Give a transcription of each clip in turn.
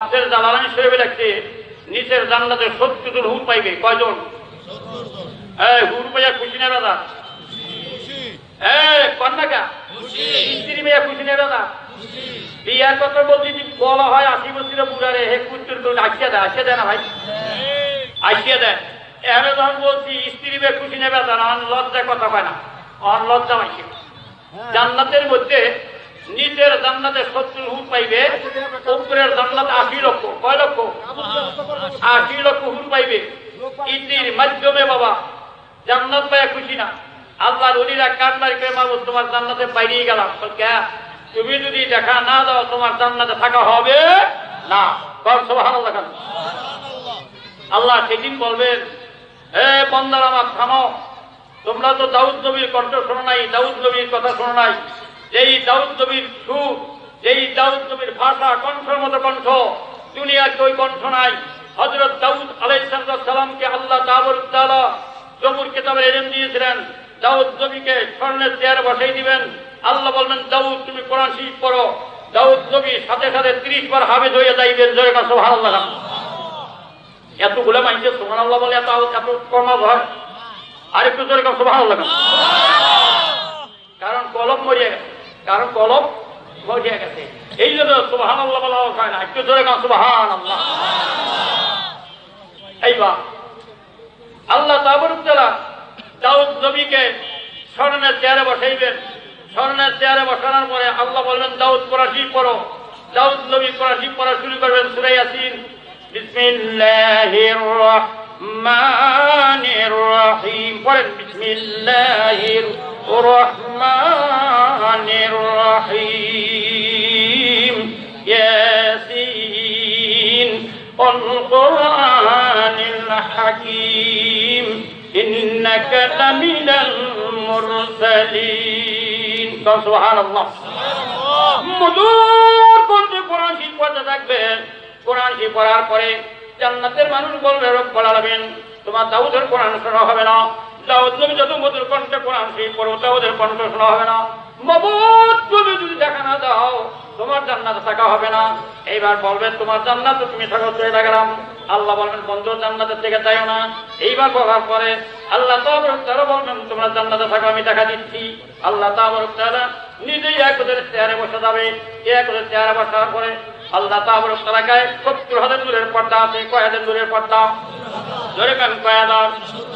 হাতের জালালানি শরীফে লাগছে নিচের জান্নাতে সত্তর জন হুর পাইবে কয়জন? এই হুর পাইয়া খুশি নেবে না এই কন্যাকা? স্ত্রী মেয়ে খুশি নেবে না বিয়ার কথা বলছি যে বলা হয় আশি বছরের বুড়ারে। হে কুত্তুর করে আসিয়া দেয় আসিয়া দেয় না ভাই? আসিয়া দেয়। এখানে যখন বলছি স্ত্রী মেয়ে খুশি নেবে না অন লজ্জায় কথা পায় না। অন লজ্জা মাইকে। জান্নাতের মধ্যে নিচের জান্নাতে সত্তর হুর পাইবে উপরের জান্নাতে আশি লক্ষ, কয় লক্ষ? আশি লক্ষ হুর পাইবে। ইতির মাধ্যমে বাবা, জান্নাত পাইয়া খুশি না। আল্লাহর অলিরা কান্নার করে মারব তোমার জান্নাতে বাইরেই গেলাম। কে? তুমি যদি দেখা না দাও, তোমার জান্নাতে থাকা হবে না। কর ভালো দেখান আল্লাহ সেদিন বলবেন, হে বন্দার আমার থামো তোমরা তো দাউদ নবীর কণ্ঠ শোনো নাই, দাউদ নবীর কথা শোনো নাই। যেই দাউদ নবীর সুর, যেই দাউদ নবীর ভাষা, কণ্ঠের মতো কণ্ঠ, দুনিয়ার কেউ কণ্ঠ নাই। হজরত দাউদ আলাইসালামকে আল্লাহ তাবরুদ্দালা জবুর কেতাবের এলেম দিয়েছিলেন। দাউদ নবীকে স্বর্ণের চেয়ারে বসাই দিবেন। আল্লাহ বলবেন দাউদ, তুমি কোরআন শরীফ পড়ো। দাউদ নবী সাথে সাথে তিরিশ বার হাবেদ হয়ে যাইবেন। জয় কাছে ভালো লাগান এতগুলো মানুষের সোহান আল্লাহ বলে এত এত কর্ম হয়। আর একটু জোরে কাছে ভালো লাগে কারণ কলম মরিয়া গেছে কারণ কলম গেছে। এই জন্য সুবাহান আল্লাহ বলা হয় না, একটু জোরে কান সুবাহান আল্লাহ এইবার আল্লাহ তাবরুদ্দালা দাউদ নবীকে স্মরণের চেয়ারে বসাইবেন। স্মরণের চেয়ারে বসানোর পরে আল্লাহ বলবেন দাউদ কোরআশি পড়ো। দাউদ নবী কোরআশি পড়া শুরু করবেন সুরাই আসিন বিসমিল্লাহির রহমানির রহিম পড়েন বিসমিল্লাহির রহমানির রহিম ইয়াসিন والقرآن الحكيم إنك لمن المرسلين قال سبحان الله মধুর কণ্ঠে কোরআন শীত পড়তে থাকবেন কোরআন শীত পড়ার পরে জান্নাতের মানুষ বলবে, রব্বুল আলামিন, তোমার দাউদের কোরআন শোনা হবে না। দাউদ নবী যত মধুর কণ্ঠে কোরআন শীত পড়ো, দাউদের কণ্ঠ শোনা হবে না। মবুদ তুমি যদি দেখা না দাও, তোমার জান্নাতে থাকা হবে না। এইবার বলবেন তোমার জান্নাতে, তুমি থাকো, চলে গেলাম। আল্লাহ বলবেন, বন্ধু, জান্নাতের থেকে যাইও না। এইবার বলার পরে আল্লাহ তারা বলবেন, তোমরা জান্নাতে থাকো, আমি দেখা দিচ্ছি। আল্লাহ তারা নিজেই এক ওদের চেয়ারে বসে যাবে। এক ওদের চেয়ারে বসার পরে আল্লাহ তালাকায় সত্তর হাজার দূরের পর্দা আছে, কয় হাজার দূরের পর্দা? জোরে কান, কয় হাজার?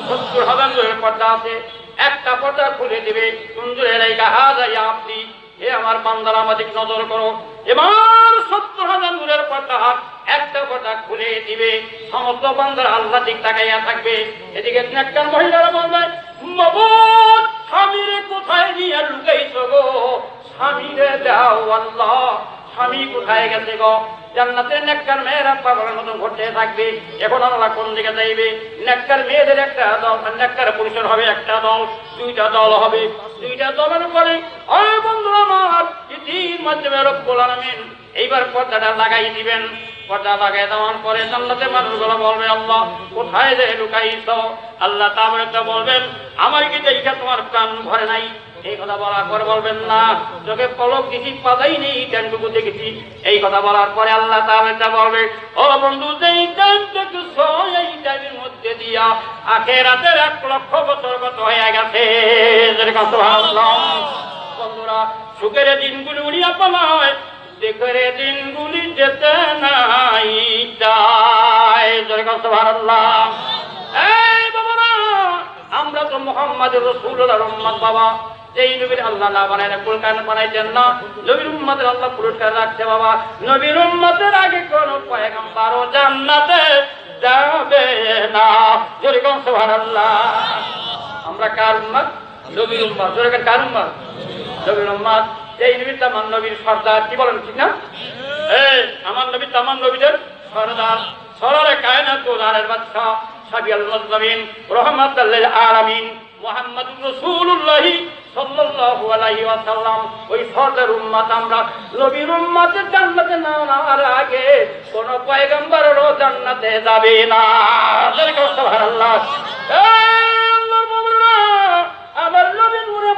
সত্তর হাজার দূরের পর্দা আছে। একটা পর্দা খুলে দিবে। সুন্দরের এই গাহাজাই আপনি। হে আমার বান্দার আমাদের নজর করো। এবার সত্তর হাজার দূরের পর্দা হাত একটা পর্দা খুলে দিবে। সমস্ত বান্দার আল্লাহ দিক তাকাইয়া থাকবে। এদিকে একটা মহিলারা বলবে মবুদ স্বামীরে কোথায় নিয়ে লুকাইছ গো? স্বামীরে দাও আল্লাহ। স্বামী কোথায় গেছে গো? জান্নাতের নেককার মেয়েরা পাগলের মতন ঘুরতে থাকবে। এখন আমরা কোন দিকে যাইবে? নেককার মেয়েদের একটা দল, নেককার পুরুষের হবে একটা দল, দুইটা দল হবে। দুইটা দলের পরে অয় বন্ধু আমার, ইতির মাধ্যমে রব্বুল এইবার পর্দাটা লাগাই দিবেন। পর্দা লাগাই দেওয়ার পরে জান্নাতের মানুষগুলো বলবে, আল্লাহ, কোথায় যে লুকাইছ? আল্লাহ তারপরে তো বলবেন, আমার কি দেখা তোমার প্রাণ ভরে নাই? এই কথা বলার পরে বলবেন না, চোখে পলক দেখি পাতাই নেই টাইমটুকু দেখেছি এই কথা বলার পরে আল্লাহ তাহলে বলবে, ও বন্ধু, যেই টাইমটুকু এই টাইমের মধ্যে দিয়া আখেরাতের এক লক্ষ বছর গত হয়ে গেছে। বন্ধুরা, সুখের দিনগুলি উড়িয়া পালায় দেখের দিনগুলি যেতে নাই যায় সুবহানাল্লাহ। এই আমরা তো মোহাম্মদ রসুল্লাহ রহম্মদ বাবা এই নবীর আল্লাহ না বানায় না কুলকান বানাইছেন না। নবীর উম্মতের আল্লাহ পুরস্কার রাখছে, বাবা। নবীর উম্মতের আগে কোন পয়গম্বরও জান্নাতে যাবে না। যেরকম সুবহানাল্লাহ। আমরা কার উম্মত? নবীর উম্মত। যেরকম কার উম্মত? নবীর উম্মত। এই নবীর তামান নবীর সর্দার, কি বলেন, ঠিক না? এই, আমার নবী তামান নবীদের সর্দার সরারে কায়নাত গোদারের বাদশা সাবিয়াল মুজলিমিন আলামিন। মুহাম্মদুর রাসূলুল্লাহ সাল্লাল্লাহু আলাইহি ওয়াসাল্লাম। ওই সর্দার উম্মত আমরা, নবীর উম্মতের জান্নাতে না নেওয়ার আগে কোন পয়গম্বরেরও জান্নাতে যাবে না। সুবহানাল্লাহ।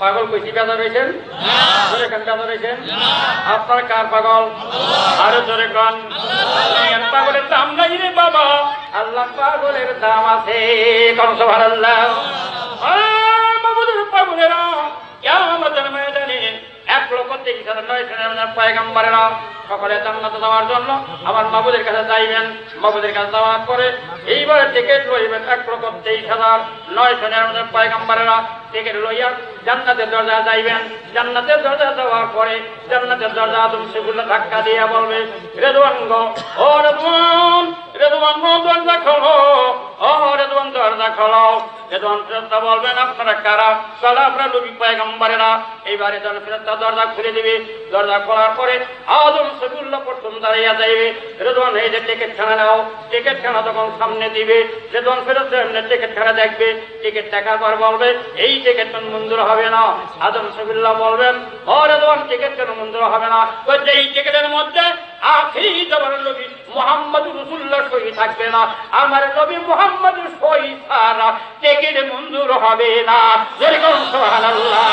পাগল কইছি বেদা রয়েছেন? জোরে কান বেদা রয়েছেন? আপনার কার পাগল? আরও জোরে কান। পাগলের দাম নাই রে বাবা। আল্লাহ পাগলের দাম আছে, কন সুবহানাল্লাহ। আয় মাবুদের পাগলেরা এক লক্ষ তেইশ হাজার নয় পয়গাম্বারেরা সকলে জান্নাত যাওয়ার জন্য আমার মাবুদের কাছে যাইবেন। মাবুদের কাছে যাওয়ার পরে এইবারে টিকিট লইবেন এক লক্ষ তেইশ হাজার। নয় সেনের পয়গাম্বারেরা টিকিট লইয়া জান্নাতের দরজা যাইবেন। জান্নাতের দরজা যাওয়ার পরে জান্নাতের দরজা তুমি সেগুলো ধাক্কা দিয়ে বলবে রেদওয়ান গো, ও রেদওয়ান রেদওয়ান গো, দরজা খোলো। দরজা খোলো রেদওয়ান ফেরেশতা বলবেন আপনারা কারা? কারা আপনারা নবী দরজা দরজা খোলার পরে সামনে ফেরত টিকিট দেখবে এই মঞ্জুর হবে না। আদম সবিল্লাহ বলবেন, ও রেদওয়ান টিকিট কেন মঞ্জুর হবে না? এই টিকিটের মধ্যে আখেরি জবার নবী মোহাম্মদ রসুল্লাহ সহি থাকবে না। আমার নবী মোহাম্মদ সহি সারা টিকিট মঞ্জুর হবে না? যেরকম সুবহানাল্লাহ।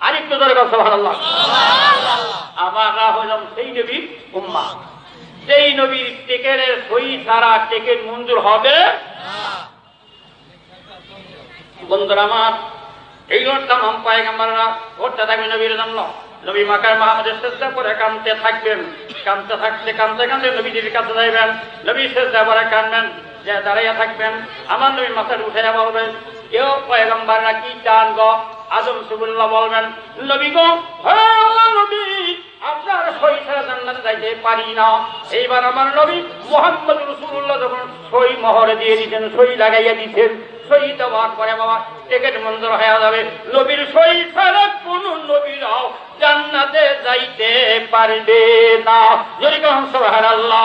আরেকটু দরকার সুবহানাল্লাহ। আমরা হলাম সেই নবীর উম্মা। সেই নবীর টিকেটের সই ছাড়া টিকেট মঞ্জুর হবে? বন্ধুরা আমার এই মাম পায়গাম্বাররা ঘরটা থাকবে নবীর জন্য। নবী মাকার মাহমুদের চেষ্টা করে কানতে থাকবেন। কানতে থাকতে কানতে কানতে নবীজির কাছে যাইবেন। নবী চেষ্টা করে কানবেন যে দাঁড়াইয়া থাকবেন, আমার নবী মাথার উঠে বলবেন কেউ পয়গম্বাররা কি চান গো? আজম সুবুল্লাহ বলবেন, নবী গো নবী আপনার সই জান্নাতে যাইতে পারি না। এইবার আমার নবী যখন সই দিয়ে সই লাগাইয়া পরে বাবা, টিকিট হয়ে যাবে কোন জান্নাতে যাইতে পারবে না। যদি কখন আল্লাহ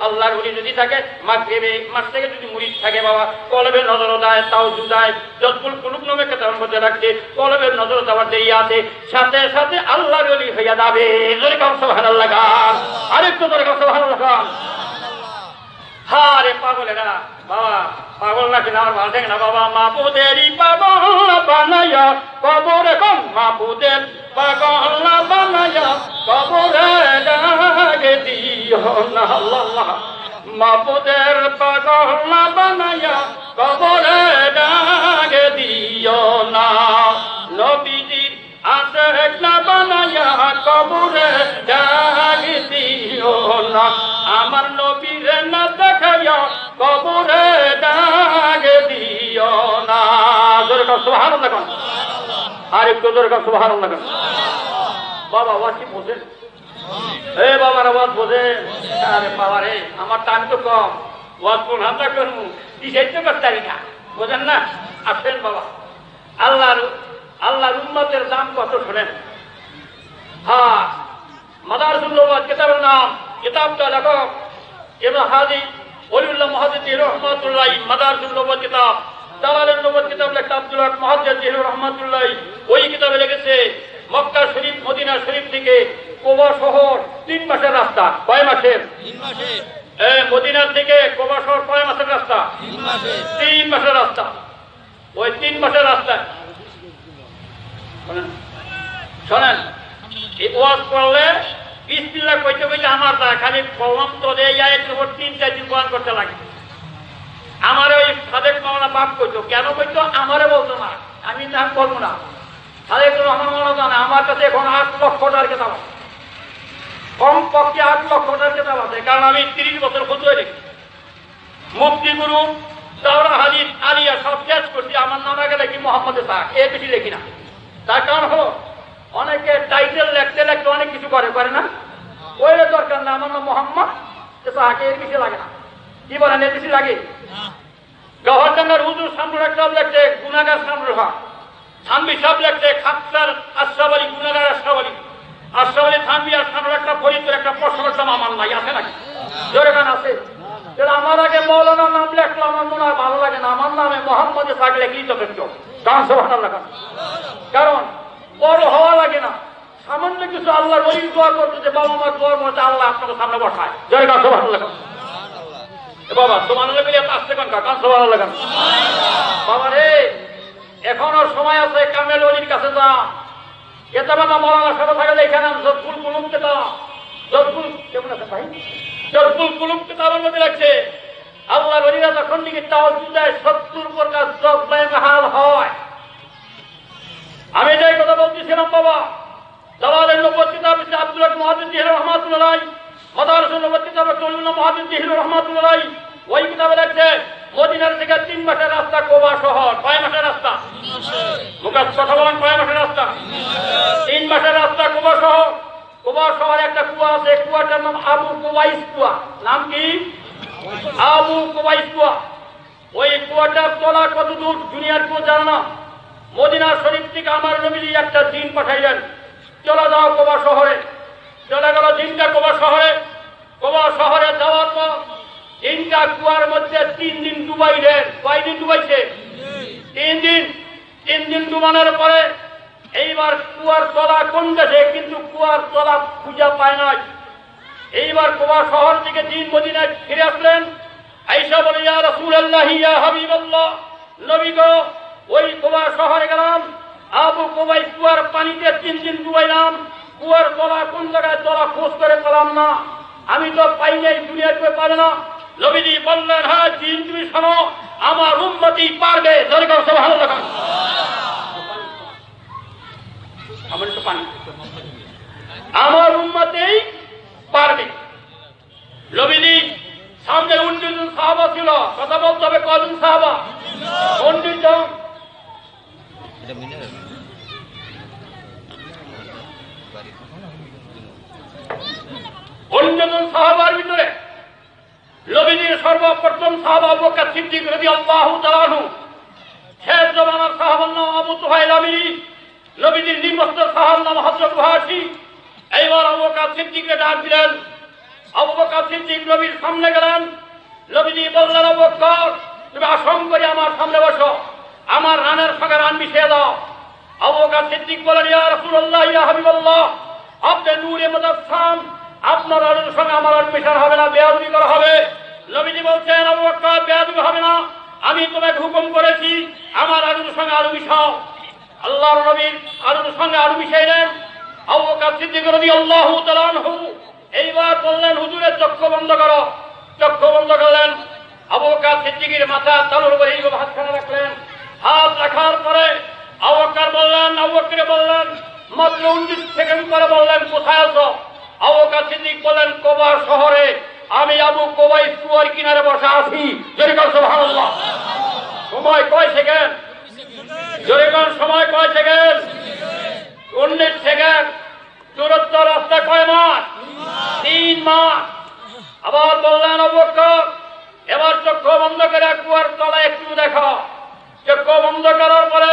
আল্লাহর অলির যদি থাকে, মাগরিবে, মাস থেকে যদি মুরিদ থাকে বাবা কলবের নজর দেয় তাও জুদায় যতকুল কুলুক নামে কেতাবের মধ্যে রাখছে কলবের নজর দেওয়ার দেরি আছে। সাথে সাথে আল্লাহর অলি হইয়া যাবে। জোরে কাউ সুবহানাল্লাহ গান। আরেকটু জোরে কাউ সুবহানাল্লাহ গান হারে পাগলেরা বাবা পাগল নাকি না ভালো থাকে না, বাবা মাপুদেরই পাগল বানায়া, কবরে কম মাপুদের পাগল বানায়া, কবরে ডাকে দিও না, আল্লাহ। মাপুদের পাগল বানায়া, কবরে ডাকে দিও না। নবীজির আশেক না বানায়া, কবরে ডাকে দিও না। কাউ সুবহান আর একটু জোরে লাগান বাবা ওয়াসি বোঝেন এ বাবার আওয়াজ বোঝেন আরে বাবা রে, আমার টাইম তো কম। ওয়াজ কোন হামলা করব? তো করতে না বোঝেন না? আসেন বাবা। আল্লাহর আল্লাহর উন্নতের দাম কত শোনেন? হ্যাঁ মাদারসুল্লাহ কিতাবের নাম, কিতাবটা লেখক ইবনে হাজি ওলিউল্লাহ মহাদিদি রহমাতুল্লাহ মাদারসুল্লাহ কিতাব। দালালের নবদ কিতাব লেখা আব্দুল হক মহাদ্দি রহমাতুল্লাহ ওই কিতাবে লিখেছে মক্কা শরীফ মদিনা শরীফ থেকে কোবা শহর তিন মাসের রাস্তা। কয় মাসের? মদিনার থেকে কোবা শহর কয় মাসের রাস্তা? তিন মাসের। রাস্তা। ওই তিন মাসের রাস্তা। শোনেন ওয়াজ করলে বিসমিল্লাহ কইতে কইতে আমার খালি কলম তো দেয় তিন চার দিন বয়ান করতে লাগে। আমারে ওই সাদেক মামলা বাপ কইতো কেন কইতো আমারে বলতো না। আমি তা করব না। সাদেক রহমান মাওলানা জানে, আমার কাছে এখন আট লক্ষ টাকার কেতাব আছে। কম পক্ষে আট লক্ষ টাকার কেতাব আছে, কারণ আমি তিরিশ বছর খুঁজে রেখেছি মুক্তি গুরু দাওরা হাজির আলিয়া সব শেষ করছি। আমার নামে গেলে কি মোহাম্মদ শাহ এ বেশি লেখি না। তার কারণ হলো, অনেকে টাইটেল লেখতে লেখতে অনেক কিছু করে করে না? ওই দরকার না আমার নাম মোহাম্মদ শাহকে এর বেশি লাগে না। কি বলেন, এর বেশি লাগে গভর্নর হুজুর সামরুল একটা লেখছে গুনাগার সামরুল থানবি সব লেখছে খাকসার আশরাফ আলী গুনাগার আশরাফ আলী থানবি আর সামরুল একটা ফরিদপুর, একটা প্রশ্ন করতাম আমার নাই, আছে নাকি? জোরে গান আছে। আমার আগে মৌলানার নাম লেখলো, আমার মনে হয় ভালো লাগে না। আমার নামে মোহাম্মদ শাক লেখলেই যথেষ্ট গান সোহান কারণ, বড় হওয়া লাগে না। সামান্য কিছু আল্লাহর ওই দোয়া করতে যে, বাবা মার দোয়ার আল্লাহ আপনাকে সামনে বসায়। জয় গান বাবা, তোমার লেগে এত আসছে কোন গান সোহান লেখা বাবা রে, এখনও সময় আছে, কামেল অলির কাছে যা। কেতাবানা মৌলানার সাথে থাকলে এখানে জবকুল কুলুম কেতা জবকুল কেমন আছে ভাই? জবকুল কুলুম কেতাবের মধ্যে লাগছে আল্লাহ অলিরা যখন নাকি তাওয়াজ দেয় সত্তর প্রকার জবাই হাল হয়। আমি যে কথা বলতেছিলাম বাবা, দালালের নব্বত কিতাব আব্দুল মহাদিন রহমাতুল্লাহ অলিউল্লাহ মহাদিন রহমাতুল্লাহ। ওই কিতাবে লাগছে মদিনার থেকে তিন মাসের রাস্তা কোবা শহর। কয় রাস্তা? মাসের রাস্তা? তিন মাসের রাস্তা কুবা শহর। কুবা শহরে একটা কুয়া আছে, কুয়াটার নাম আবু কুবাইস কুয়া। নাম কি? আবু কুবাইস কুয়া। ওই কুয়াটার তলা কত দূর জানে না। মদিনা শরীফ থেকে আমার নবীজি একটা দিন পাঠাইলেন, চলে যাও কোবা শহরে। চলে গেল দিনটা কোবা শহরে কোবা শহরে যাওয়ার পর তিনটা কুয়ার মধ্যে তিন দিন ডুবাইলেন কয় দিন ডুবাইছে? তিন দিন। তিন দিন ডুবানোর পরে এইবার কুয়ার তলা কোন দেশে? কিন্তু কুয়ার তলা খুঁজে পায় নাই। এইবার কুয়া শহর থেকে দিন মদিনায় ফিরে আসলেন। আইসা বলে, ইয়া রাসূলুল্লাহ, ইয়া হাবিবাল্লাহ, নবী গো, ওই কুয়া শহরে গেলাম। আবু কুবাই কুয়ার পানিতে তিন দিন ডুবাইলাম। কুয়ার তলা কোন জায়গায় তলা খোঁজ করে পেলাম না? আমি তো পাই নাই দুনিয়ার কেউ পারে না। নবীজি বললেন হ্যাঁ দিন তুমি শোনো, আমার উন্নতি পারবে। দরকার সব ভালো লাগা আমার উন্নতেই পারবে। নবীজি সামনে জন সাহাবা ছিল। কথা বলতে হবে কজন সাহাবা? উনিশ জন। অন্যজন সাহাবার ভিতরে নবীজির সর্বপ্রথম সাহাবা বকর সিদ্দিক রাদিয়াল্লাহু তাআলা আনহু। শেষ জমানার সাহাবার নাম আবু তুহাইল আমিরি, নবীজির নিমস্ত সাহাব নাম হযরত ওয়াসি এইবার আবু বকর সিদ্দিককে ডাক দিলেন। আবু বকর সিদ্দিক নবীর সামনে গেলেন। নবীজি বললেন, আবু তুমি আসম করে আমার সামনে বসো। আমার রানের সঙ্গে রান মিশিয়ে দাও। আবু বকর সিদ্দিক ইয়া রাসূলুল্লাহ, ইয়া হাবিবাল্লাহ, আপনি নূরে মুজাসসাম আপনার আলুর সঙ্গে আমার মিশান হবে না, বেয়াদবি করা হবে। নবীজি বলছেন আবু বকর বেয়াদবি হবে না, আমি তোমাকে হুকুম করেছি, আমার আলুর সঙ্গে আলু মিশাও। আল্লাহর নবীর আলুর সঙ্গে আলু মিশাইলেন আবু বকর সিদ্দিক রাদিয়াল্লাহু তাআলা আনহু এইবার বললেন হুজুরের চক্ষু বন্ধ করো। চক্ষু বন্ধ করলেন। আবু বকর সিদ্দিকের মাথা তালুর উপরে এইভাবে হাতখানা রাখলেন। হাত রাখার পরে আবু বকর বললেন আবু বললেন, মাত্র উনিশ সেকেন্ড পরে বললেন, কোথায় আছো? বকর সিদ্দিক বললেন কোবা শহরে আমি আবু কোবাই সুয়ার কিনারে বসে আছি। জোরে কর সুবহানাল্লাহ। সময় কয় সেকেন্ড? জোরে সময় কয় সেকেন্ড? উনিশ সেকেন্ড। দূরত্ব রাস্তা কয় মাস? তিন মাস। আবার বললেন অবক্ষর এবার চক্ষু বন্ধ করে কুয়ার তলায় একটু দেখো। চক্ষু বন্ধ করার পরে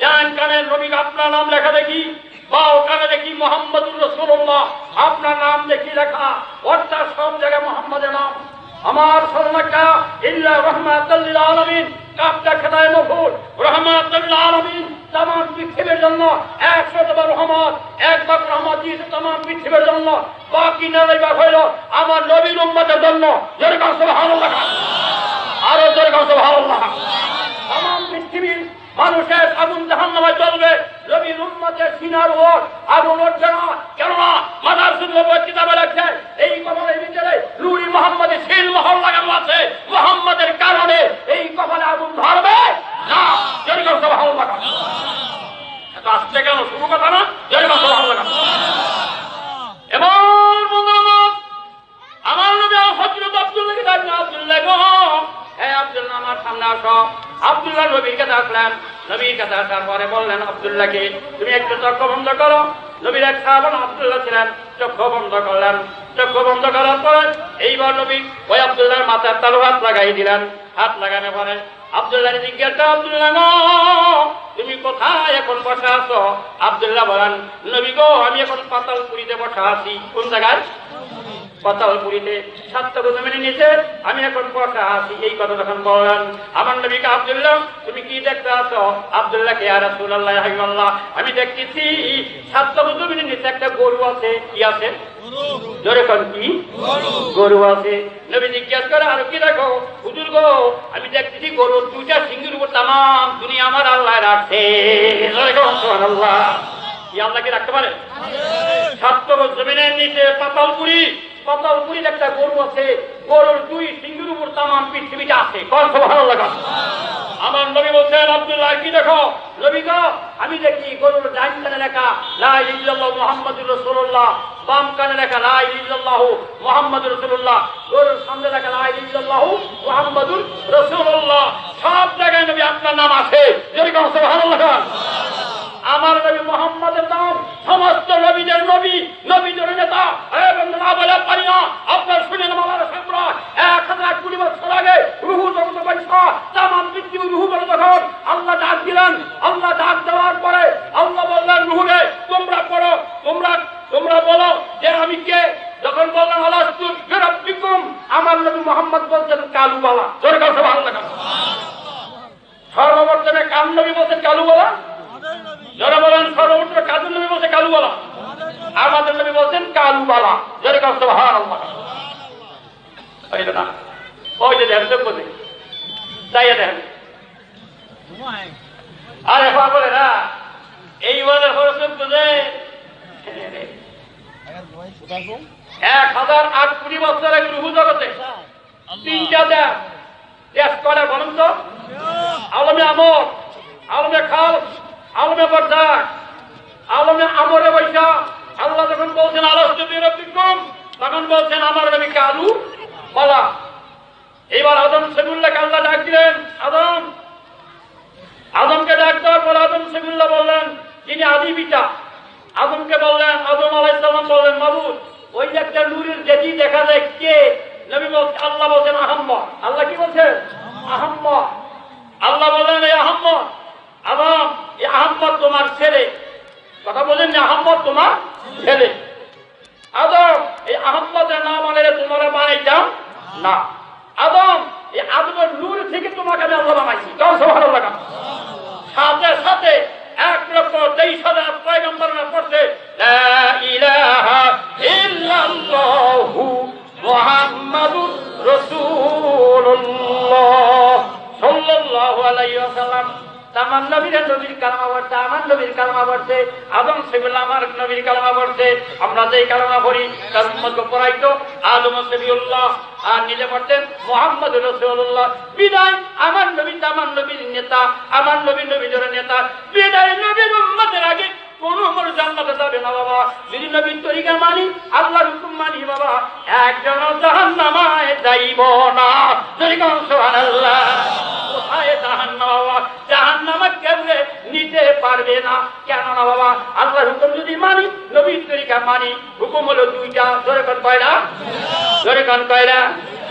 জান কানে নবী আপনার নাম লেখা দেখি, বাও কানে দেখি মোহাম্মদুর রাসূলুল্লাহ। আপনার নাম দেখি লেখা, অর্থাৎ সব জায়গায় মোহাম্মদের নাম। আমার সন্নাকা ইল্লা রহমাতুল্লিল আলামিন, কাপটা খেদায় মফুল রহমাতুল্লিল আলামিন তাম পৃথিবীর জন্য একশো বার রহমত একবার রহমত দিয়েছে তাম পৃথিবীর জন্য। বাকি নারাইবার হইল আমার নবীর উম্মতের জন্য। জোরে ভালো লাগা আরও জোরে ভালো লাগা মানুষের আগুন জাহান নামায় চলবে নবীর উম্মতের সিনার ওর আগুন উঠবে না। কেননা মাদার শুধু কিতাবে লাগছে এই কপালের ভিতরে নুরি মোহাম্মদের শিল মহল লাগানো আছে। মোহাম্মদের কারণে এই কপালে আগুন ধরবে না। জোরে কাছে ভালো আসছে কেন? শুরু কথা না? জোরে বন্ধুরা আমার, নবী হজরত গো জন্য আমার সামনে আসো। আবদুল্লাহ নবীর কাছে আসলেন নবীর কাছে আসার পরে বললেন, আবদুল্লাহকে তুমি একটু চক্ষ বন্ধ করো। নবীর এক সাহাবান আবদুল্লাহ ছিলেন, চক্ষু বন্ধ করলেন। চক্ষ বন্ধ করার পরে এইবার নবী ওই আবদুল্লাহর মাথার তালু হাত লাগাই দিলেন। হাত লাগানোর পরে আব্দুল্লাহ জিজ্ঞাসা আব্দুল্লাহ গো, তুমি কোথায় এখন বসে আছো? আব্দুল্লাহ বলেন নবী গো আমি এখন পাতালপুরিতে বসে আছি। কোন জায়গায়? পাতালপুরিতে। সাতটা জমিনে নিচে আমি এখন বসে আছি এই কথা যখন বললেন আমার নবীকে আবদুল্লাহ তুমি কি দেখতে আছো? আব্দুল্লাহ কে আর রাসূলুল্লাহ হাবিবাল্লাহ আমি দেখতেছি সাতটা জমিনে নিচে একটা গরু আছে কি আছে? জোরে কোন কি? গরু আছে। নবী জিজ্ঞাসা করে, আর কি দেখো? হুজুর গো, আমি দেখতেছি গরুর দুইটা সিঙ্গির উপর তামাম দুনিয়া আমার আল্লাহ রাখছে জোরে কোন সুবহানাল্লাহ। কি আল্লাহ কি রাখতে পারে? সাতটা জমিনের নিচে পাতালপুরি পাতালপুরির একটা গরু আছে, গরুর দুই সিঙ্গুর উপর তামাম পৃথিবীটা আছে। কত ভালো লাগা আমার নবী বলছেন, আব্দুল্লাহ, কি দেখো? নবী আমি দেখি গরুর ডাইন কানে লেখা, লা ইল্লাল্লাহ মুহাম্মাদুর রাসূলুল্লাহ, বাম কানে লেখা, লা ইল্লাল্লাহ মুহাম্মাদুর রাসূলুল্লাহ, গরুর সামনে লেখা, লা ইল্লাল্লাহ মুহাম্মাদুর রাসূলুল্লাহ সব জায়গায় নবী আপনার নাম আছে যেরকম সুবহানাল্লাহ আমার নবী মোহাম্মদের নাম সমস্ত নবীদের নবী নবীদের নেতা এবং না বলে পারি না আপনার শুনে আমার সম্রাট এক হাজার আট কুড়ি বছর আগে রুহু জগত পয়সা তামাম পৃথিবী রুহু বলে তখন আল্লাহ ডাক দিলেন আল্লাহ ডাক দেওয়ার পরে আল্লাহ বললেন রুহুরে তোমরা পড়ো তোমরা তোমরা বলো যে আমি কে যখন বললেন আল্লাহ বিকুম আমার নবী মোহাম্মদ বলছেন কালুবালা তোর কাছে ভালো লাগা সর্ববর্তনে কাম নবী বলছেন কালুবালা যারা বলেন সর্বত্র কাজুর নবী বলছে কালুবালা আমাদের নবী বলছেন কালুবালা যারা কাজ হার আল্লাহ ওই যে না ওই যে দেখেন চোখ বলে তাই দেখেন আরে হওয়া বলে না এই বলে হরসন বুঝে এক হাজার আট কুড়ি বছর আগে রুহু জগতে তিনটা দেশ দেশ করে বলুন তো আলমে আমর আলমে খাল, আলমে বর্দাক আলমে আমরে বৈশা। আল্লাহ যখন বলছেন রব্বিকুম তখন বলছেন, আমার নবীকে আলু বলা। এবার আদম সেগুল্লাহকে আল্লাহ ডাক দিলেন, আদম। আদমকে ডাক দেওয়ার পর আদম সেগুল্লাহ বললেন, যিনি আদি পিতা। আদমকে বললেন, আদম আলাইসাল্লাম বললেন, মাবুদ, ওই একটা নূরের যেটি দেখা যায় কে? নবী বলছে, আল্লাহ বলছেন, আহম্মদ। আল্লাহ কি বলছেন? আহম্মদ। আল্লাহ বললেন, এই আহম্মদ। এই আহম্মদ তোমার ছেলে। কথা বলেন যে আহম্মদ তোমার ছেলে। আদম, এই আহম্মদের নাম আনলে তোমরা বানাইতাম না। আদম, এই আদমের নূর থেকে তোমাকে আমি আল্লাহ বানাইছি। কারণ ভালো লাগা সাথে সাথে এক লক্ষ তেইশ হাজার পয়গম্বর পড়ছে, লা ইলাহা ইল্লাল্লাহু মুহাম্মাদুর রাসূলুল্লাহ সাল্লাল্লাহু আলাইহি ওয়াসাল্লাম। তামান নবীর নবীর কালমা পড়ছে, আমার নবীর কালমা পড়ছে, আদম সেগুলো আমার নবীর কালমা পড়ছে। আমরা যেই কালামা পড়ি, তার মধ্যে পড়াইতো আদম সবিউল্লাহ আর নিজে পড়তেন মোহাম্মদ রসুল্লাহ বিদায়, আমার নবী তামান নবীর নেতা, আমার নবী নবীদের নেতা। বিদায়, নবীর উম্মতের আগে কোন আমার জান্নাতে যাবে না বাবা। যদি নবীর তরিকা মানি আল্লাহর হুকুম মানি বাবা। একজন জাহান নামায় যাইব না। যদি কোন সুবহানাল্লাহ, কোথায় জাহান বাবা? জাহান নামা কেমনে নিতে পারবে না? কেন না বাবা, আল্লাহর হুকুম যদি মানি, নবীর তরিকা মানি, হুকুম হলো দুইটা। ধরে কোন কয়লা? ধরে কোন কয়লা?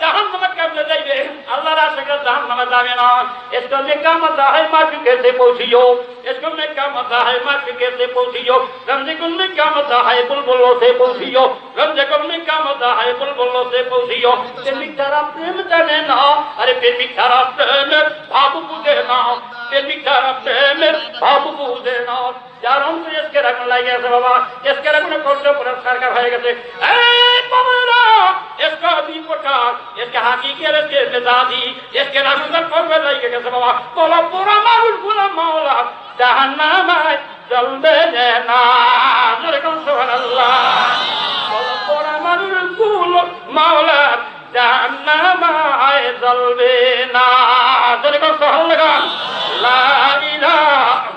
এই বাবুরা জাহান নামে কেমনে যাইবে আল্লাহ রাশিকা জাহান নামে যাবে না इसको निका मता है माँ की कैसे पहुंचियो इसको निका मता है माँ की कैसे पहुंचियो रमजे को निका मता है बुलबुलों से पहुंचियो रमजे को निका मता है बुलबुलों से पहुंचियो ते मिठारा प्रेम जाने ना अरे पे मिठारा प्रेम भाव बुझे ना पे मिठारा प्रेम भाव बुझे ना যার অন্তরে এসকে রাখুন লাগে আছে বাবা এসকে রাখুন কষ্ট পুরস্কার হয়ে গেছে এই বাবারা এসকে দুই প্রকার এসকে হাকিকি আর এসকে মেজাজি এসকে রাখুন তার করবে লাগে গেছে বাবা বলা পুরা মানুষগুলা মাওলা জাহান্নামায় চলবে না যেরকম সুবহানাল্লাহ বলা পুরা মানুষগুলো মাওলা জাহান্নামায় চলবে না যেরকম সুবহানাল্লাহ লা ইলাহা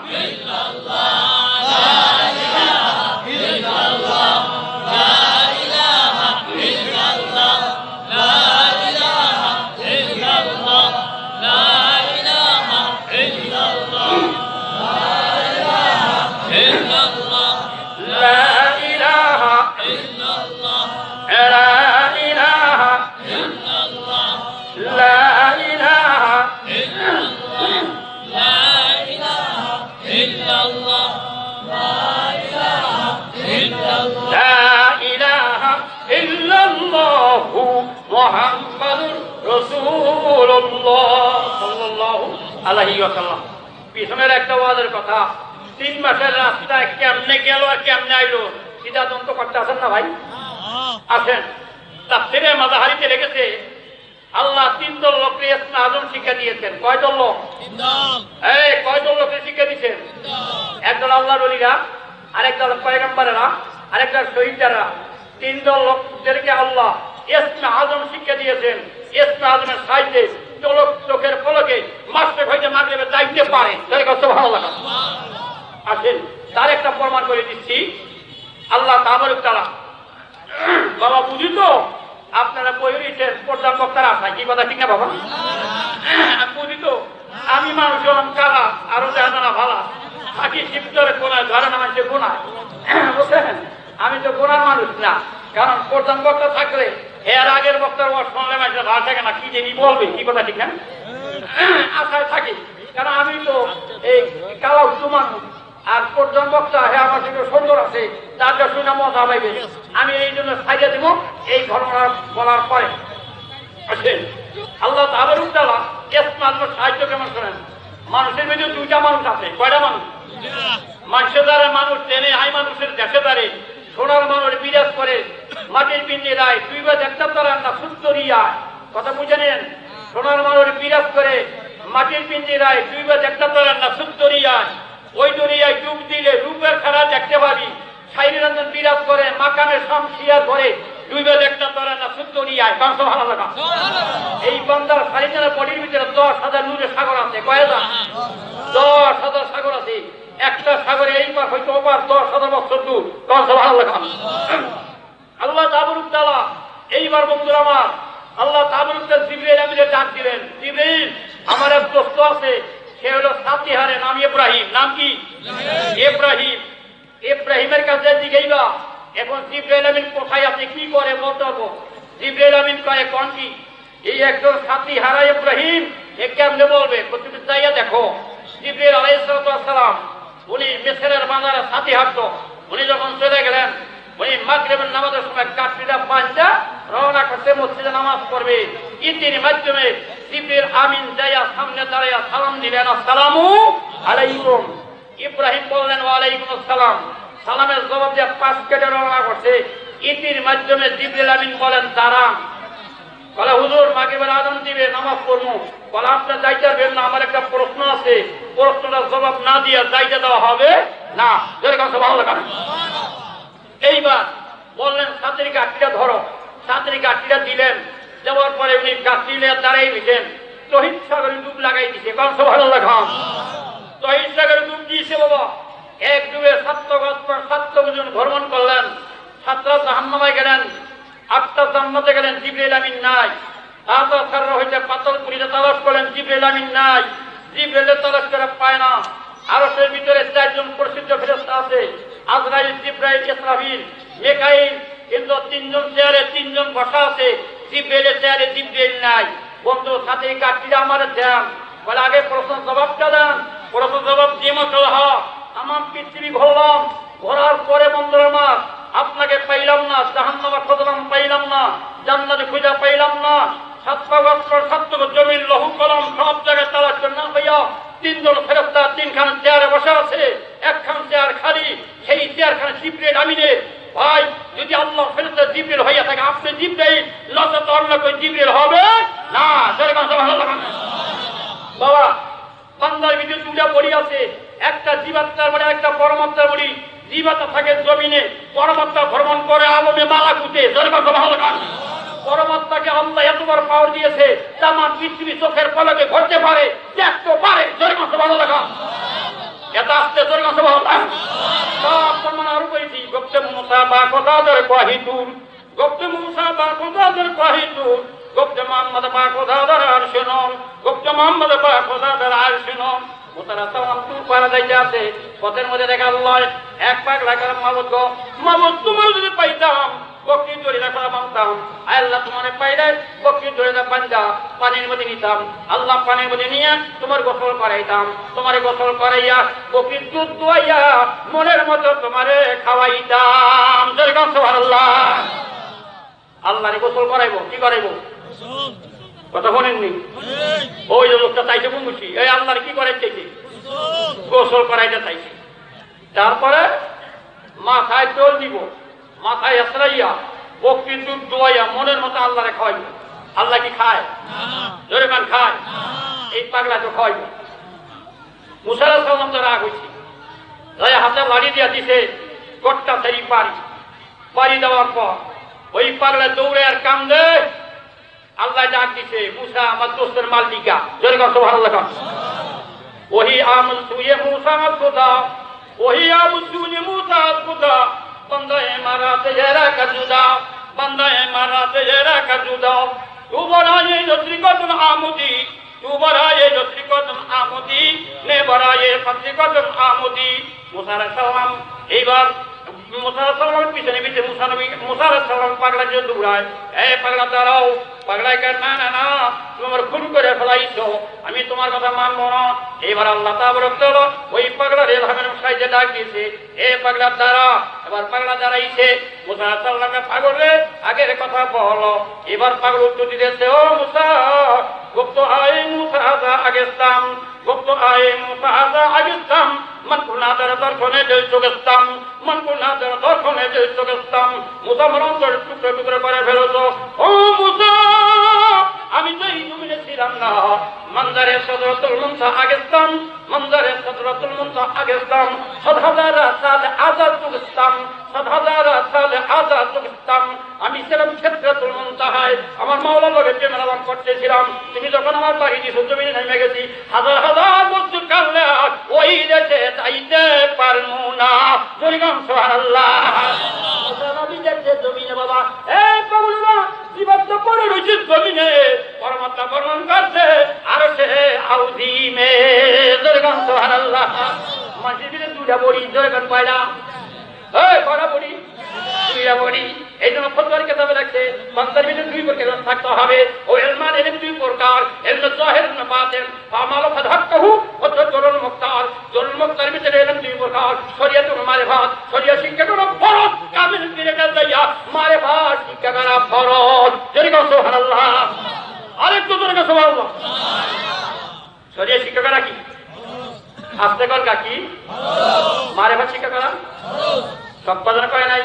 পিছনের একটা ওয়াদের কথা তিন মাসের রাস্তায় কেমনে গেল আর কেমনে আইলো? সিদ্ধান্ত করতে আছেন না ভাই? আছেন। তার ছেলে মাদাহারিতে রেখেছে আল্লাহ তিন দল লোকের আজম শিক্ষা দিয়েছেন। কয় দল লোক? এই কয় দল লোকের শিক্ষা দিচ্ছেন একদল আল্লাহ রলিরা আল্লাহর অলিরা আরেকদল পয়গম্বরেরা আরেকদল শহীদারা তিন দল লোকদেরকে আল্লাহ এসমে আজম শিক্ষা দিয়েছেন এসমে আজমের সাহায্যে। চোখ চোখের পলকে মাস্টার ভাইতে মাগরেবে যাইতে পারে। তাদের ভালো লাগা আসেন, তার একটা প্রমাণ করে দিচ্ছি। আল্লাহ তাবরক তারা, বাবা বুঝি তো, আপনারা বই রয়েছেন পর্যাপ্ত বক্তার আশা কি কথা ঠিক না বাবা? বুঝি তো, আমি মানুষ হলাম কালা, আরও দেখা না ভালা। থাকি শিবতরে কোনায়, ধরে না মানুষের কোনায়। বুঝলেন আমি তো কোনার মানুষ না, কারণ প্রধান বক্তা থাকলে এর আগের বক্তার ওয়াজ শুনলে মানুষের ভালো থাকে না কি জানি বলবে, কি কথা ঠিক না? আশায় থাকি কারণ আমি তো এই কালা উচ্চ মানুষ আর প্রধান বক্তা হ্যাঁ আমার থেকে সুন্দর আছে, তার যা শুনে মজা পাইবে, আমি এই জন্য সাইডে দেবো, এই ঘটনা বলার পরে। আল্লাহ তাহলে উদ্দালা এসমাত্র সাহায্য কেমন করেন মানুষের মধ্যে দুইটা মানুষ আছে, কয়টা মানুষ? মানুষের দ্বারা মানুষ টেনে আই মানুষের দেশে দ্বারে সোনার মানুষ বিরাজ করে, মাটির পিণ্ডে রায়, দুই বা একটা তারা না সুন্দরিয়া কথা বুঝে নেন? সোনার মানুষ বিরাজ করে, মাটির পিণ্ডে রায়, দুই বা একটা তারা না সুন্দরিয়া ওই দরিয়ায় ডুব দিলে রূপের খেলা দেখতে পাবি। সাইরি রঞ্জন বিরাজ করে মাকামে করে দুই বেল একটা তরা না সুন্দরিয়ায় পাঁচশো ভালো লাগা। এই বন্দার সারিজনের বডির ভিতরে দশ হাজার নূরের সাগর আছে। কয়েকটা দশ হাজার সাগর আছে। একটা সাগরে এই পার হয়তো ওপার দশ হাজার বছর দূর। দশ ভালো লাগা আল্লাহ তাবরুক তালা এইবার বন্ধুরা আমার, আল্লাহ তাবরুক জিবরিল আমিরে ডাক দিলেন। জিবরিল, আমার এক দোস্ত আছে, সে হলো সাতিহারে, নাম ইব্রাহিম। নাম কি? ইব্রাহিম। ইব্রাহিমের কাছে জিগাইবা এখন জিব্রাইল আমিন কোথায় আছে, কি করে হব? জিব্রাইল আমিন কয়ে, কোন কি? এই একজন সাথী হারা ইব্রাহিম, এ কেমনে বলবে? তুমি চাইয়া দেখো। জিব্রাইল আলাইসালাম উনি মেসেরের বাজারে সাথী হাঁটতো। উনি যখন চলে গেলেন, উনি মাগরিবের নামাজের সময় কাঠপিটা পাঁচটা রওনা মসজিদে নামাজ ইতির মাধ্যমে জিব্রিল আমিন সামনে দাঁড়াইয়া সালাম দিলেন, আসসালামু আলাইকুম। ইব্রাহিম বললেন, ওয়ালাইকুম আসসালাম। সালামের জবাব দিয়ে পাঁচ কেটে রওনা করছে। ইতির মাধ্যমে জিব্রিল আমিন বলেন, দাঁড়ান। বলে, হুজুর, মাগরিবের নামাজ পড়ব বলে, আপনি যাইতে পারবেন না, আমার একটা প্রশ্ন আছে। প্রশ্নটার জবাব না দিয়ে যাইতে দেওয়া হবে? না। যেরকম ভালো লাগে এইবার বললেন সাঁতারি গাছটিটা ধরো। সাঁতারি গাছটিটা দিলেন। দেওয়ার পরে উনি গাছটি নিয়ে দাঁড়াই দিয়েছেন তহিদ সাগরে ডুব লাগাই দিছে। সব ভালো লাগাম তহিদ সাগরে ডুব দিয়েছে বাবা। এক ডুবে সাতগত সাতজন ভ্রমণ করলেন। সাতরা জাহান্নামায় গেলেন। আটটা জান্নাতে গেলেন। আমিন নাই। সাররা হইতে পাতল পুরীতে তালাশ করলেন জিবরিল আমিন নাই। জিবরিলের তালাশ করে পায় না। আরও সে ভিতরে চারজন প্রসিদ্ধ ফেরস্তা আছে, আজরাইল, জিব্রাইল, ইসরাফিল, মেকাইল, কিন্তু তিনজন চেয়ারে তিনজন বসা আছে জিব্রাইলের চেয়ারে জিব্রাইল নাই। বন্ধু, সাথে কাঠটিটা আমার দেন। বলে, আগে প্রশ্ন জবাবটা দেন। প্রশ্ন জবাব দিয়ে মতো আমার পৃথিবী ঘোরলাম, ঘোরার পরে বন্ধু আমার আপনাকে পাইলাম না, জাহান্নামা খোঁজলাম, পাইলাম না, জান্নাতে খুঁজে পাইলাম না। সাতটা বছর সাতটা জমির লহু কলম সব জায়গায় তালাশ না পাইয়া তিনজন ফেরস্তা তিনখান চেয়ারে বসে আছে, একখান চেয়ার খালি, সেই চেয়ারখানে জিব্রেল আমিনে। ভাই, যদি আল্লাহ ফেরস্তা জিব্রেল হইয়া থাকে, আপনি জিব্রাইল, লজ্জা তো অন্য কই জিব্রেল হবে? না বাবা, বান্দার ভিতরে দুটা বড়ি আছে, একটা জীবাত্মার একটা পরমাত্মার বড়ি। জীবাত্মা থাকে জমিনে, পরমাত্মা ভ্রমণ করে আলমে মালা কুটে যেরকম ভালো গান পরমাত্মাকে আল্লাহ এতবার পাওয়ার দিয়েছে তামার পৃথিবী চোখের পলকে ঘটতে পারে দেখতে পারে যেরকম ভালো লাগা এটা আসতে যেরকম ভালো মুসা বা আর পথের মধ্যে দেখা এক পাক লাগার মাবুদ গো, মাবুদ তোমার যদি পাইতাম বকরি ধরে রাখা মানতাম আল্লাহ, তোমার পাইলে বকরি না পাঞ্জা পানির মধ্যে নিতাম। আল্লাহ পানির মধ্যে নিয়ে তোমার গোসল করাইতাম। তোমার গোসল করাইয়া বকরির দুধ দোয়াইয়া মনের মতো তোমারে খাওয়াইতাম। যেরকম আল্লাহ আল্লাহরে গোসল করাইবো, কি করাইবো? কথা শোনেননি? ওই লোকটা চাইছে বুঝছি এই আল্লাহর কি করে চাইছে গোসল করাইতে চাইছে। তারপরে মাথায় তোল দিব। মাথায় আসরাইয়া বক্তির দুধ দোয়াইয়া মনের মতো আল্লাহরে খাওয়াইব। আল্লাহ কি খায়? জোরে মান খায়? এই পাগলা তো খাওয়াইব। মুসার সালাম তো রাগ হয়েছে রাজা হাতে লাড়ি দিয়া দিছে গোটটা সেই পারি পারি দেওয়ার পর ওই পাগলা দৌড়ে আর কাম দেয় আল্লাহ ডাক দিছে মুসা আমার দোস্তের মালিকা। জোরে কর সোহার আল্লাহ। কর ওহি আমল তুই মুসা আমার খোদা। ওহি আমল তুই মুসা খোদা। بندے مارا تجرا کا جدا بندے مارا تجرا کا جدا تو بڑا یہ جو ترکتن آمودی تو بڑا یہ جو ترکتن آمودی نے بڑا یہ فترکتن آمودی موسیٰ علیہ السلام ایبار موسیٰ علیہ السلام پیچھنے پیچھے موسیٰ علیہ السلام پاگلہ جو دورائے اے پاگلہ داراؤ পাগলাই কে না না না, তুমি আমার খুন করে ফেলাইছো। আমি তোমার কথা মানবো না। এবার আল্লাহ তাবরক তো ওই পাগলা রেল হামের সাইজে ডাক এ পাগলা দ্বারা, এবার পাগলা দাঁড়াইছে। মুসা আগের কথা বলো। এবার পাগল উত্তর দিতেছে, ও মুসা وقت آئے موسیٰ آزا اگستم وقت آئے موسیٰ آزا اگستم من کو نادر در کھونے دل چگستم من کو نادر در کھونے دل چگستم موسیٰ مران در ٹکڑے ٹکڑے کرے پھیلو تو او موسیٰ আমি তো এই জমিনে ছিলাম না, মন্দারে সদরতুল মুনসা আগেস্তাম মন্দারে সদরতুল মুনসা আগেস্তাম সদ হাজার সাল আজাদ চুগস্তাম সদ হাজার সাল আজাদ চুগস্তাম আমি ছিলাম ক্ষেত্রতুল মুনসাহায় আমার মাওলা লগে প্রেমের করতেছিলাম। তুমি যখন আমার বাড়ি দিছো জমিনে নেমে গেছি, হাজার হাজার বছর কালে ওই দেশে যাইতে পারমু না। জরিগাম দেখছে জমিনে, বাবা। এই পাগলরা জীবন্ত পড়ে রয়েছে জমিনে সে আউদি মে জরিগাম সোহানাল্লাহ মাসির ভিতরে দুটা বড়ি জরিগান পাইলা এই কড়া বড়ি? দুইটা বড়ি। এই জন্য ফতোয়ারি কেতাবে লাগছে বান্দার ভিতরে দুই প্রকার থাকতে হবে। ও এলমান এলেন দুই প্রকার। এলম জাহের না বাতেন ফামালো ফাদহাক্কাহু ও জরুল মুক্তার। জরুল মুক্তার ভিতরে এলেন দুই প্রকার। শরিয়াত মারিফাত শরিয়া শিক্ষা কোন ফরজ। কামিল দিরেটা যাইয়া মারিফাত শিক্ষা করা ফরজ। সুবহানাল্লাহ। আরেকটু জোরে কও সুবহানাল্লাহ। শিক্ষা করা কি? আস্তে কর কাকি মারিফাত শিক্ষা করা সম্পাদন করে নাই।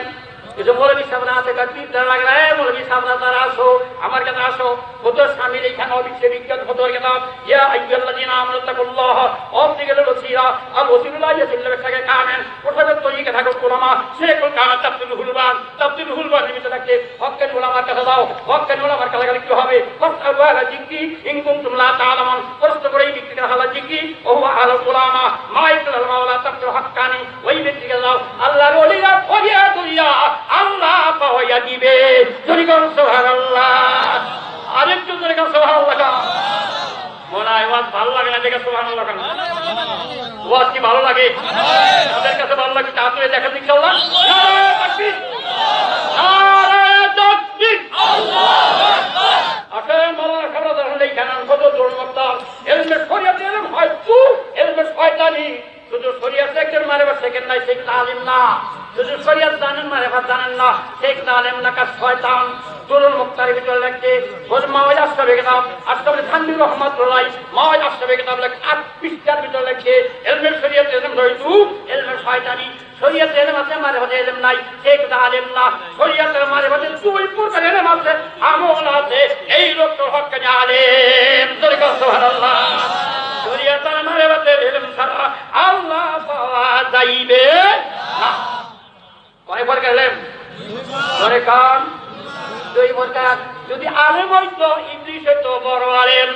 কিন্তু মৌলবী সাহেবরা হাতে কাটি তারা লাগে না মৌলবী সাহেবরা তারা আসো, আমার কাছে আসো। ফতর স্বামীর এখানে অবিশ্বে বিজ্ঞান ফতর কেতাব ইয়া আইয়ুল্লাযিনা আমানু তাকুল্লাহ অবদিগাল ওসিরা আল ওসিলুল্লাহ ইয়াসিল্লাহ থেকে কামেন। প্রথমে তরিকা থাকুক উলামা, শেখুল কামা তাফসিরুল হুলবান তাফসিরুল হুলবান নিমিত থাকতে হক্কের উলামার কাছে দাও হক্কের উলামার কাছে গেলে কি হবে? ফাসআলু আহলা যিকরি ইন কুনতুম লা তা'লামুন প্রশ্ন করে এই ব্যক্তিকে হালা যিকরি ও হুয়া আল উলামা মা ইয়াকুল মাওলা তাফসির হক্কানি ওই ব্যক্তিকে দাও আল্লাহর ওলিরা ফরিয়া দুরিয়া আল্লাহ পাওয়া দিবে জোরে করুন সুবহানাল্লাহ আরেকটু জোরে করুন সুবহানাল্লাহ মনে হয় ওয়াজ ভালো লাগে না দেখে সুবহানাল্লাহ কেন ওয়াজ কি ভালো লাগে তাদের কাছে ভালো লাগে তা তুই দেখা দিচ্ছ না নারায়ে তাকবীর নারায়ে তাকবীর আসেন মাওলানা খাবরা ধরলে এখানে কত দুর্মত্তার এলমে শরিয়াত এলম হয় তু এলমে শয়তানি শুধু শরিয়াত একজন মারে বা সেকেন্ড নাই সেই তালিম না শুধু শরিয়াত জানেন মারে বা জানেন না সেই তালিম না কাজ শয়তান দুরুল মুক্তারি ভিতরে লাগছে ওর মাওয়াজ আশরাফে কিতাব আশরাফে থানবি রহমাতুল্লাহ মাওয়াজ আশরাফে কিতাব লাগে আট পৃষ্ঠার আছে ভাতে এলম নাই শেখ না মারে যদি আলেম হইতো ইংলিশ হইতো বড় আলেম।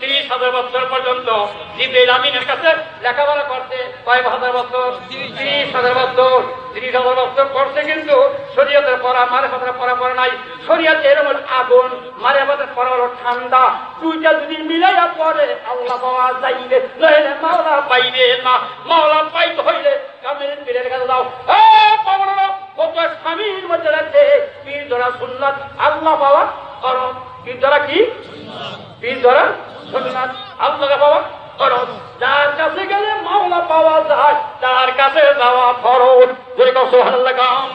ত্রিশ হাজার বছর পর্যন্ত জিব্রাইল আমিনের কাছে লেখাপড়া করতে কয়েক হাজার বছর, ত্রিশ হাজার বছর, ত্রিশ হাজার বছর করছে কিন্তু শরীয়তের পড়া মারে পাতার পড়া পড়া নাই। শরীয়ত এরকম আগুন মারে পাতার পড়া হলো ঠান্ডা। দুইটা যদি মিলাইয়া পড়ে, আল্লাহ পাওয়া যাইবে, নইলে মাওলা পাইবে না। মাওলা পাইতে হইলে কামের পীরের কাছে যাও। এ পাবনা কত স্বামীর মধ্যে লাগছে, পীর ধরা সুন্নাত, আল্লাহ পাওয়া করো পীর ধরা কি? পীর ধরা সুন্নাত আল্লাহ পাওয়া করো যার কাছে গেলে মাওলা পাওয়া যায়, তার কাছে যাওয়া ফরজ। যদি কত সুবহানাল্লাহ গাম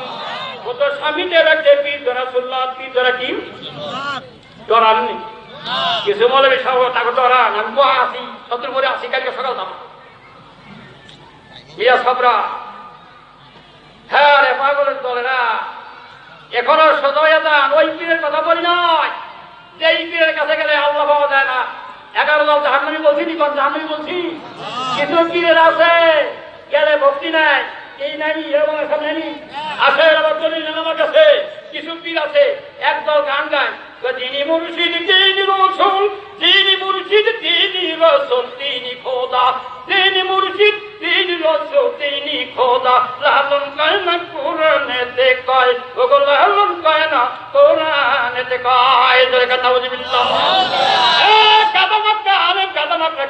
কত স্বামীতে লাগছে পীর ধরা সুন্নাত পীর ধরা কি? ডরাননি কিছু মৌলবী সব তাকে ডরান। আমি আসি সত্তর করে আসি কালকে সকাল দাম ইয়া সবরা। হ্যাঁ রে, পাগলের দলেরা। এখনও সদয় ওই পীরের কথা বলি নয় যে পীরের কাছে গেলে আল্লাহ পাওয়া যায় না। এগারো দল জাহান্নামি বলছি নি কোন জাহান্নামি বলছি। কিছু পীরের আছে, গেলে ভক্তি নাই এই নাই এরকম সামনে নি আছে আবার দলিল আমার কাছে। কিছু পীর আছে একদল গান গায়। যিনি মুর্শিদ, তিনি রসুল তিনি মুর্শিদ, তিনি রসুল, তিনি খোদা তিনি মুর্শিদ বীর তিনি খোদা লালন কায়না কোরআনেতে কয়? ওগো লালন কায়না কোরআনেতে কয়? জোরে কথা বুঝি বিল্লাহ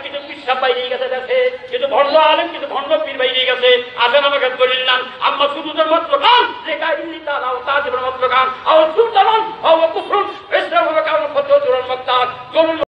কিছু পিসা বাইরে গেছে গেছে কিছু ভণ্ড আলেম কিছু ভণ্ড পীর বাইরে গেছে। আসেন আমাকে বলিল না আম্মা সুদুদের মাত্র গান লেখা ইল্লি তারা ও তাজের মাত্র গান ও সুলতান ও কুফরুন ইসলাম হবে কারণ ফতহ জোরান মক্তার